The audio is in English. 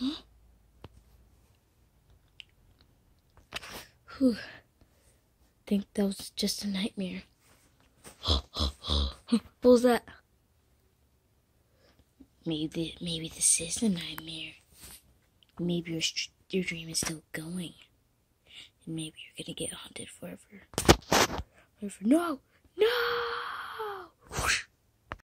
Huh? Whew. Think that was just a nightmare. what was that? Maybe maybe this is a nightmare. Maybe your your dream is still going, and maybe you're gonna get haunted forever. Forever. No.